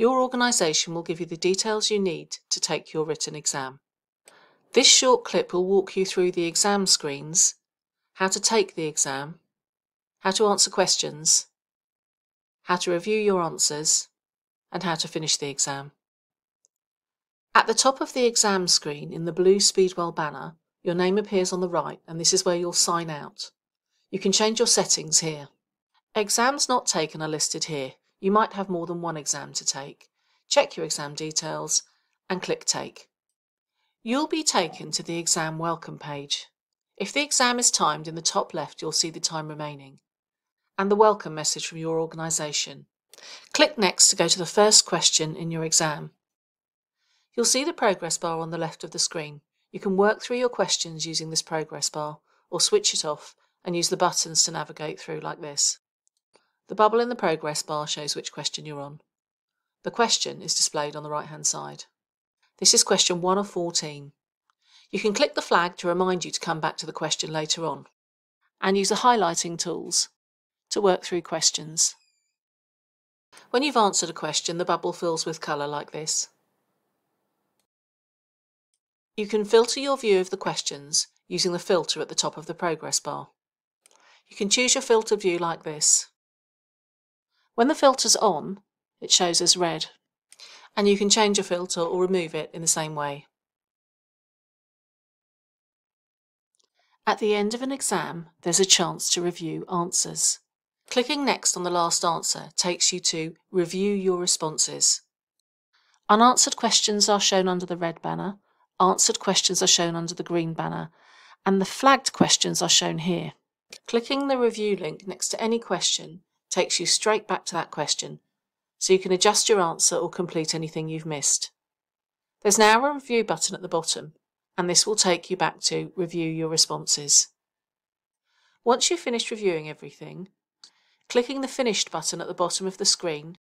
Your organisation will give you the details you need to take your written exam. This short clip will walk you through the exam screens, how to take the exam, how to answer questions, how to review your answers, and how to finish the exam. At the top of the exam screen in the blue Speedwell banner, your name appears on the right and this is where you'll sign out. You can change your settings here. Exams not taken are listed here. You might have more than one exam to take. Check your exam details and click Take. You'll be taken to the exam welcome page. If the exam is timed in the top left you'll see the time remaining and the welcome message from your organisation. Click Next to go to the first question in your exam. You'll see the progress bar on the left of the screen. You can work through your questions using this progress bar, or switch it off and use the buttons to navigate through like this. The bubble in the progress bar shows which question you're on. The question is displayed on the right hand side. This is question 1 of 14. You can click the flag to remind you to come back to the question later on, and use the highlighting tools to work through questions. When you've answered a question, the bubble fills with colour like this. You can filter your view of the questions using the filter at the top of the progress bar. You can choose your filter view like this. When the filter's on, it shows as red, and you can change a filter or remove it in the same way. At the end of an exam, there's a chance to review answers. Clicking Next on the last answer takes you to Review your responses. Unanswered questions are shown under the red banner, answered questions are shown under the green banner, and the flagged questions are shown here. Clicking the review link next to any question takes you straight back to that question, so you can adjust your answer or complete anything you've missed. There's now a review button at the bottom, and this will take you back to review your responses. Once you've finished reviewing everything, clicking the finished button at the bottom of the screen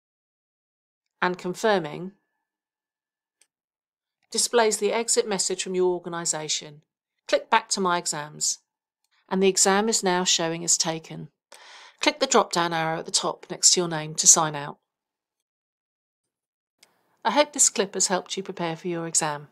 and confirming displays the exit message from your organisation. Click back to My Exams and the exam is now showing as taken. Click the drop down arrow at the top next to your name to sign out. I hope this clip has helped you prepare for your exam.